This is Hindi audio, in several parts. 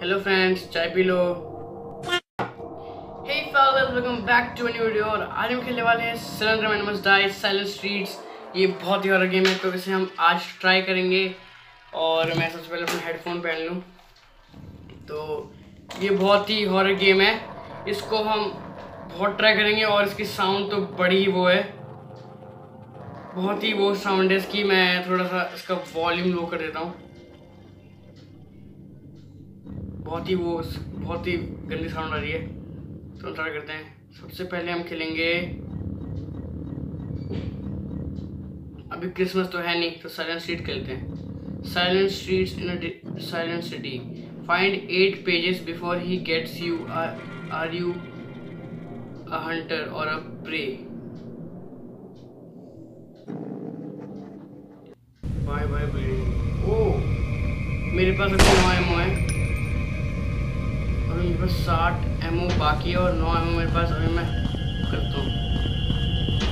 हेलो फ्रेंड्स चाय पी लो. Hey fellas. Welcome back to new video और आज हम खेलने वाले हैं slender man must die silent streets ये बहुत ही हॉरर गेम है तो इसे हम आज ट्राई करेंगे। और मैं सबसे पहले अपना हेडफोन पहन लूँ। तो ये बहुत ही हॉरर गेम है। इसको हम बहुत ट्राई करेंगे और इसकी साउंड तो बड़ी वो है। बहुत ही वो साउंड है इसकी। मैं थोड़ा सा इसका वॉल्यूम लो कर देता हूँ। बहुत ही वो बहुत ही गंदी साउंड आ रही है। तो ट्राई करते हैं। सबसे पहले हम खेलेंगे। अभी क्रिसमस तो है नहीं तो साइलेंट स्ट्रीट खेलते हैं। Silent streets in silent city find eight pages before he gets you are you a hunter or a prey bye bye bye oh मेरे पास अभी नौ एमओ है। अभी मेरे पास साठ एम बाकी है और नौ एम मेरे पास अभी मैं करता हूँ।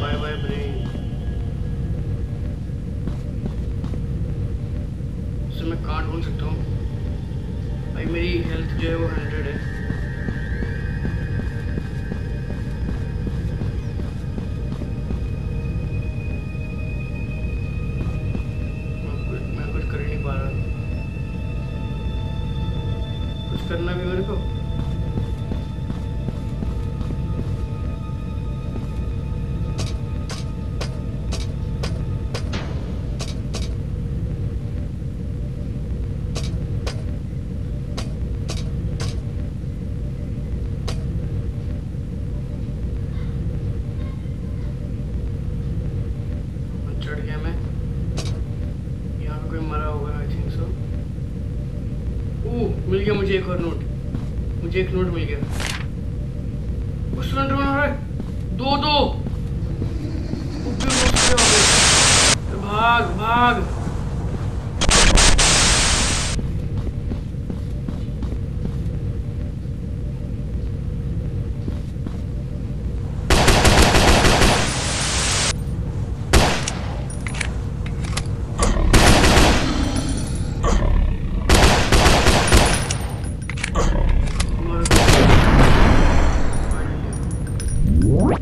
बाय बाय ब्रेन उससे मैं काट बोल सकता हूँ? भाई, मेरी हेल्थ जो है वो हंड्रेड है। करना भी मेरे को? एक और नोट मुझे एक नोट मिल गया. उस नोट में है. दो दो। भाग भाग मर गया।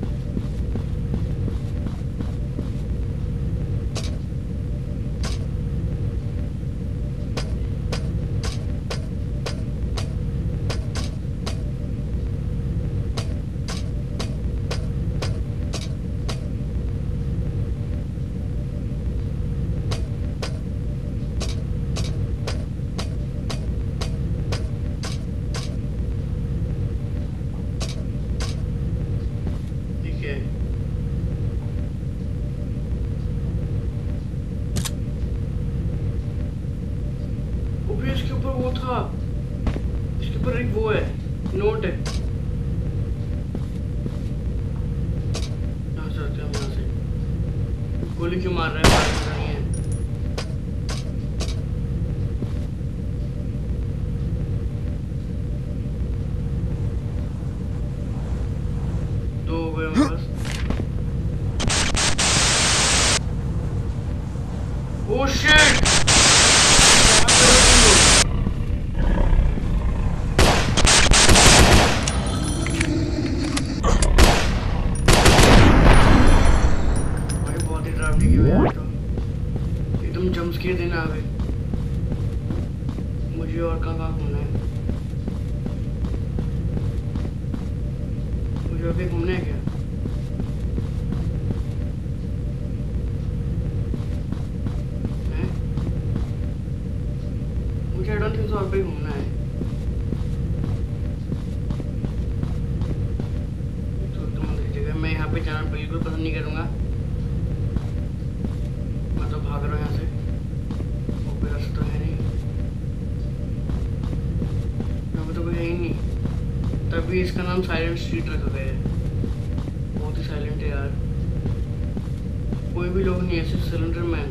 ठीक है वो भी इसके ऊपर वो था इसके ऊपर एक वो है नोट है। गोली क्यों मार रहा है? है। Oh shit! अभी घूमना क्या मुझे डोंट थिंक सो घूमना है। तो तुम मैं यहाँ पे जाना बिल्कुल पसंद नहीं करूँगा। मैं तो भाग रहा हूँ यहाँ से। और कोई रास्ता तो है नहीं। तो कोई है ही नहीं। तभी इसका नाम साइलेंट स्ट्रीट रखा गया है बहुत ही साइलेंट है यार कोई भी लोग नहीं ऐसे सिलेंडर में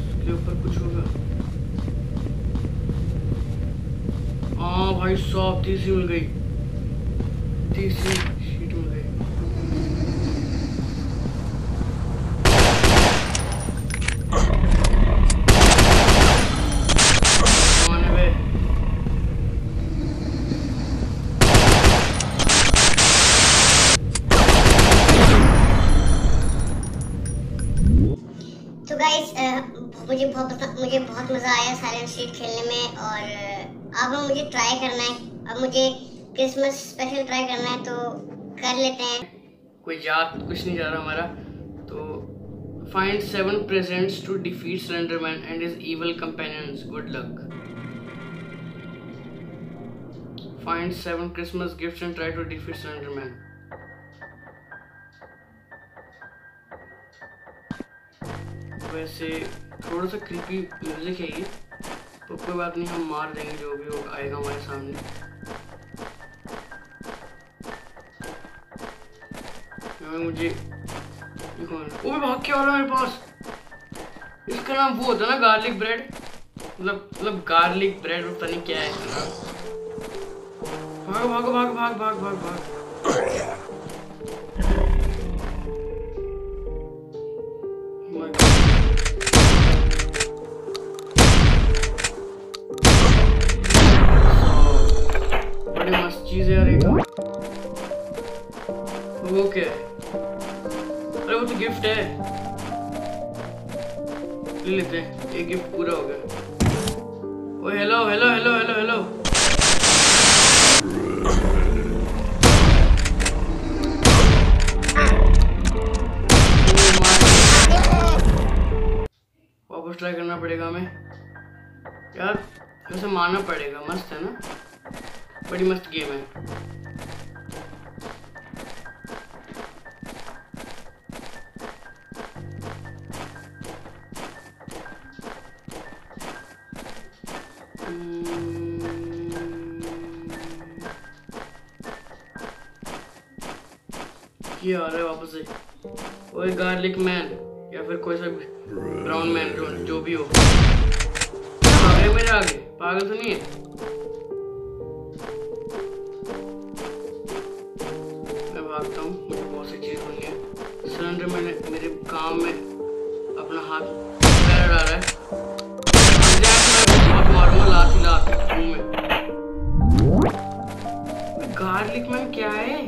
इसके ऊपर कुछ होगा। हाँ भाई, सौ तीसरी मिल गई। तीसरी शीट मिल गई गाइस मुझे बहुत मुझे बहुत मज़ा आया साइलेंट स्ट्रीट खेलने में और अब मुझे ट्राई करना है। अब मुझे क्रिसमस स्पेशल ट्राई करना है तो कर लेते हैं। कोई याद, कुछ नहीं जा रहा हमारा। तो find seven presents to defeat Slenderman and his evil companions good luck find seven Christmas gifts and try to defeat Slenderman वैसे थोड़ा सा क्रीपी म्यूज़िक है ये। तो कोई बात नहीं, हम मार देंगे जो भी हो आएगा हमारे सामने। मुझे वो भी भाग के आ रहा है मेरे पास। इसका नाम वो होता है ना गार्लिक ब्रेड मतलब मतलब गार्लिक ब्रेड पता नहीं क्या है इसका नाम। भागो भागो, भाग भाग भाग भाग भाग। चीज़ यार एक वो क्या है? अरे वो तो गिफ्ट है। ले लेते हैं। एक गिफ्ट पूरा हो गया। ओ hello hello hello hello hello वापस ट्राई करना पड़ेगा हमें। यार, वैसे मारना पड़ेगा। मस्त है ना? बड़ी मस्त गेम है। ये आ रहा है वापस से। कोई गार्लिक मैन या फिर कोई सा ब्राउन मैन जो, भी हो। आ मेरे आगे। पागल तो नहीं है? भागता हूँ मुझे बहुत सी चीज़ होनी है। सिलेंडर मैंने मेरे काम में अपना हाथ पैर डाला है। गार्लिक मैन क्या है?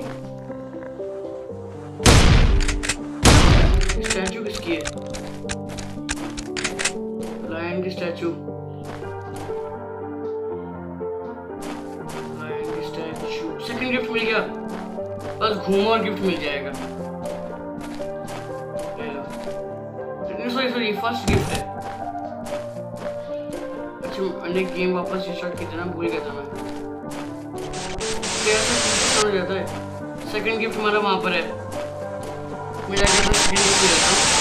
स्टैचू किसकी है? लायन की स्टैचू। बस घूमो और गिफ्ट मिल जाएगा। फ़र्स्ट गिफ्ट है। अच्छा मैंने गेम वापस स्टार्ट की थी ना भूल गया था मैं। सेकंड गिफ्ट हमारा वहाँ पर है। मेरा सेकंड गिफ्ट रहता हूँ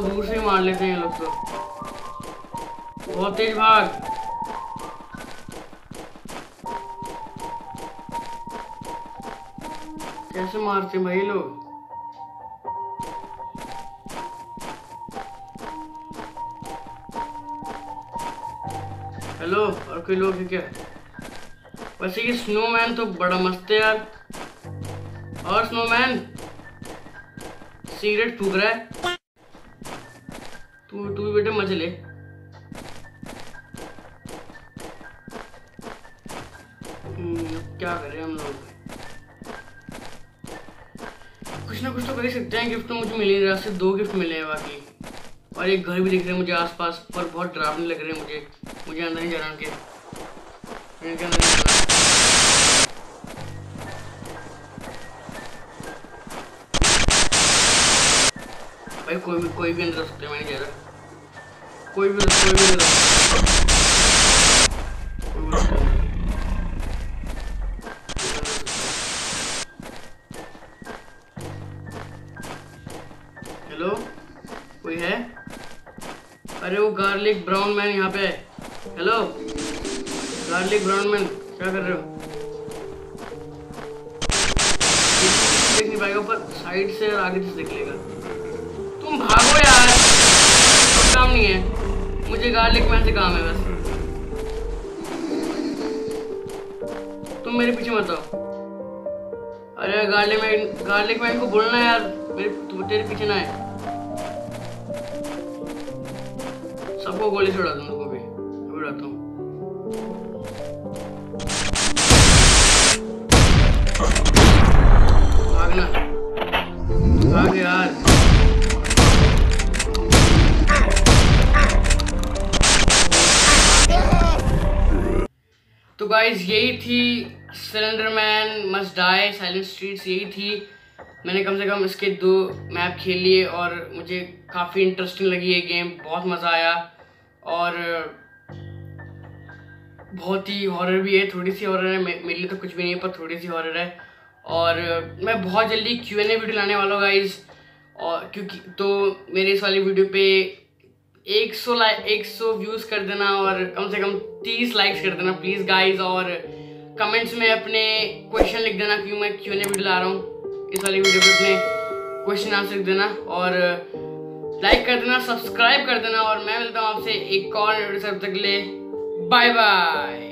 सौ दूर से मार लेते हैं ये लोग तो। बहुत तेज भाग। कैसे मारते भाई लोग? हेलो, और कोई लोग है क्या? वैसे ये स्नोमैन तो बड़ा मस्त है यार। और स्नोमैन सिगरेट फूक रहा है। तू भी बेटे मज़े ले हम्म, क्या करें हम लोग? कुछ ना कुछ तो कर ही सकते हैं। गिफ्ट तो मुझे मिल ही रहा सिर्फ़ दो गिफ्ट मिले हैं बाकी। और एक घर भी दिख रहे हैं मुझे आसपास पर बहुत डरावने लग रहे हैं मुझे। मुझे अंदर नहीं जाना उनके इनके भाई कोई भी कोई भी अंदर सकते मैं नहीं जा रहा। कोई भी कोई भी हेलो, कोई है? अरे वो गार्लिक ब्राउन मैन यहाँ पे। हेलो गार्लिक ब्राउन मैन क्या कर रहे हो? देख नहीं पाएगा, पर साइड से और आगे से देख लेगा। तुम भागो यार तो काम नहीं है। मुझे गार्लिक मैन से काम है बस। तुम मेरे पीछे मत आओ। अरे गार्लिक मैन गार्लिक मैन को बोलना यार मेरे तु, तेरे पीछे ना है सबको गोली छोड़ा दूँ भी अभी रहता हूँ। भागना। भाग यार। तो गाइज़ यही थी slender man must die silent streets यही थी। मैंने कम से कम इसके दो मैप खेल लिए और मुझे काफ़ी इंटरेस्टिंग लगी ये गेम बहुत मज़ा आया। और, बहुत ही हॉरर भी है, थोड़ी सी हॉरर है। मेरे लिए तो कुछ भी नहीं है, पर थोड़ी सी हॉरर है। और मैं बहुत जल्दी क्यू एन ए वीडियो लाने वाला हूँ गाइज़ और क्योंकि तो मेरे इस वाली वीडियो पे 100 लाइक 100 व्यूज़ कर देना और कम से कम 30 लाइक्स कर देना प्लीज़ गाइज़ और कमेंट्स में अपने क्वेश्चन लिख देना, क्यों मैं क्यों नहीं वीडियो ला रहा हूँ। इस वाली वीडियो पे अपने क्वेश्चन आंसर लिख देना और लाइक कर देना सब्सक्राइब कर देना और मैं मिलता हूँ आपसे एक और वीडियो तक ले बाय बाय